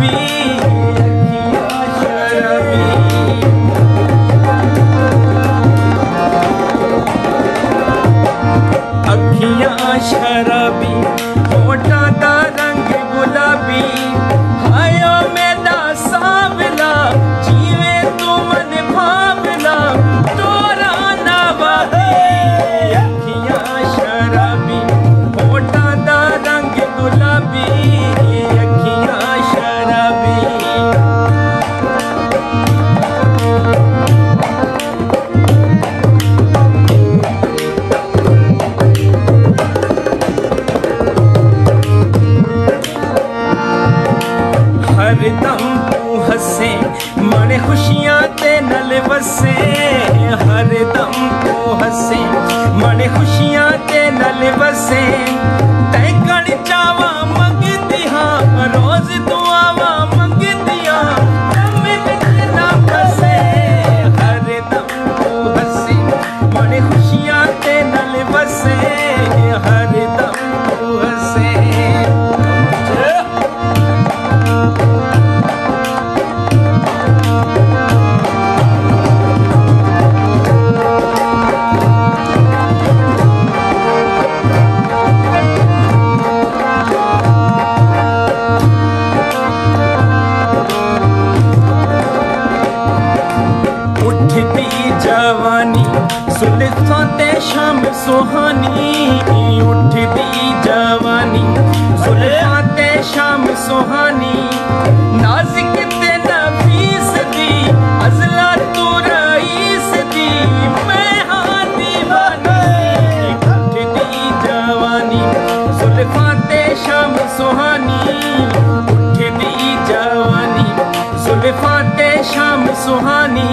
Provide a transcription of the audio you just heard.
be हरदम तू हंसे। मन खुशियाँ ते नल बसे। हरदम तू हंसे। मन खुशियाँ परसों ते शाम सुहानी उठदी जवानी। सुलहा शाम सुहानी, नाजिक ते नफीस दी, अजला तू रईस दी, मैं हाँ दीवानी उठदी जवानी सुलहा ते शाम सुहानी उठदी जवानी। सुलहा ते शाम सुहानी